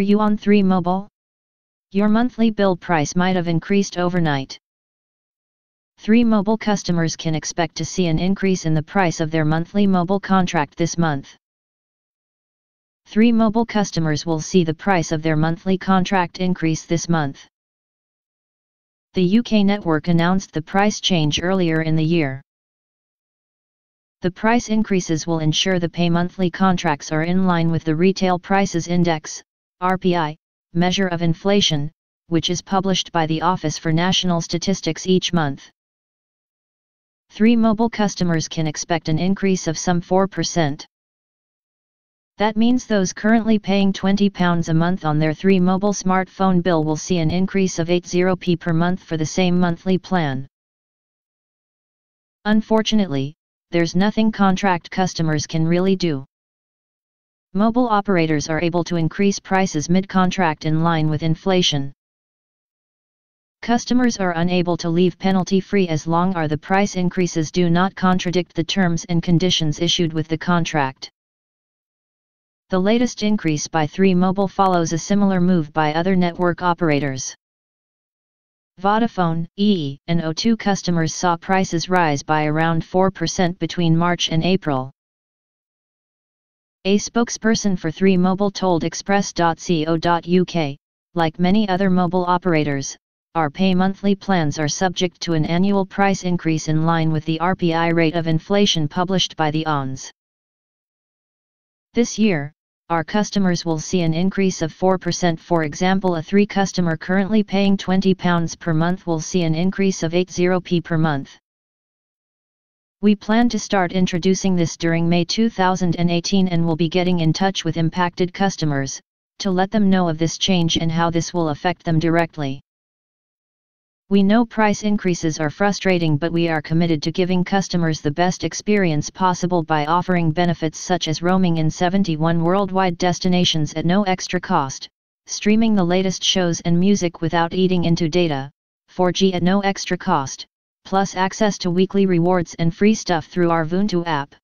Are you on 3 Mobile? Your monthly bill price might have increased overnight. 3 Mobile customers can expect to see an increase in the price of their monthly mobile contract this month. 3 Mobile customers will see the price of their monthly contract increase this month. The UK network announced the price change earlier in the year. The price increases will ensure the pay monthly contracts are in line with the Retail Prices Index, RPI, measure of inflation, which is published by the Office for National Statistics each month. 3 mobile customers can expect an increase of some 4%. That means those currently paying £20 a month on their 3 mobile smartphone bill will see an increase of 80p per month for the same monthly plan. Unfortunately, there's nothing contract customers can really do. Mobile operators are able to increase prices mid-contract in line with inflation. Customers are unable to leave penalty-free as long as the price increases do not contradict the terms and conditions issued with the contract. The latest increase by 3 Mobile follows a similar move by other network operators. Vodafone, EE, and O2 customers saw prices rise by around 4% between March and April. A spokesperson for 3 Mobile told Express.co.uk, like many other mobile operators, our pay monthly plans are subject to an annual price increase in line with the RPI rate of inflation published by the ONS. This year, our customers will see an increase of 4%. For example, a 3 customer currently paying £20 per month will see an increase of 80p per month. We plan to start introducing this during May 2018 and will be getting in touch with impacted customers, to let them know of this change and how this will affect them directly. We know price increases are frustrating but we are committed to giving customers the best experience possible by offering benefits such as roaming in 71 worldwide destinations at no extra cost, streaming the latest shows and music without eating into data, 4G at no extra cost, plus access to weekly rewards and free stuff through our Wuntu app.